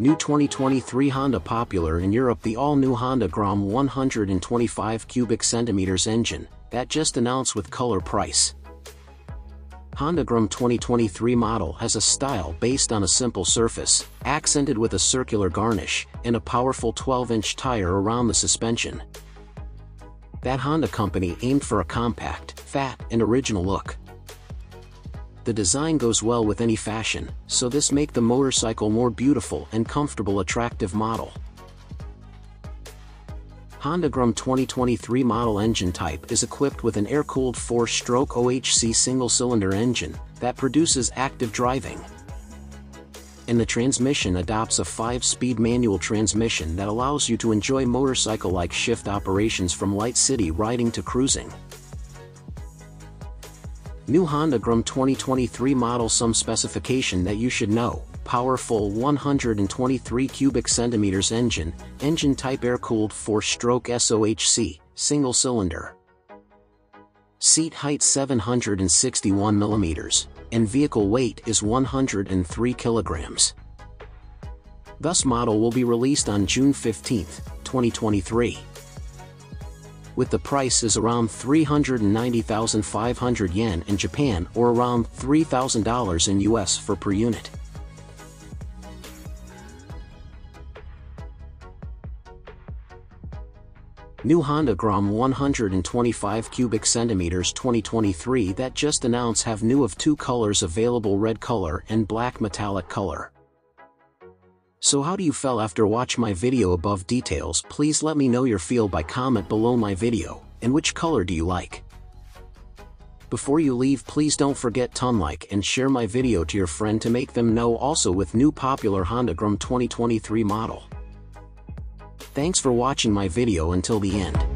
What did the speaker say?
New 2023 Honda Popular in Europe The all-new Honda Grom 125 cubic centimeters engine, that just announced with color price. Honda Grom 2023 model has a style based on a simple surface, accented with a circular garnish, and a powerful 12-inch tire around the suspension. That Honda company aimed for a compact, fat, and original look. The design goes well with any fashion, so this make the motorcycle more beautiful and comfortable attractive model. Honda Grom 2023 model engine type is equipped with an air-cooled 4-stroke OHC single-cylinder engine that produces active driving. And the transmission adopts a 5-speed manual transmission that allows you to enjoy motorcycle-like shift operations from light city riding to cruising. New Honda Grom 2023 model some specification that you should know. Powerful 123 cubic centimeters engine, engine type air-cooled 4-stroke SOHC, single cylinder. Seat height 761 millimeters, and vehicle weight is 103 kilograms. Thus model will be released on June 15, 2023 with the price is around 390,500 yen in Japan or around $3,000 in US for per unit. New Honda Grom 125 cubic centimeters 2023 that just announced have new of two colors available red color and black metallic color. So how do you feel after watch my video above details please let me know your feel by comment below my video, and which color do you like. Before you leave please don't forget to like and share my video to your friend to make them know also with new popular Honda Grom 2023 model. Thanks for watching my video until the end.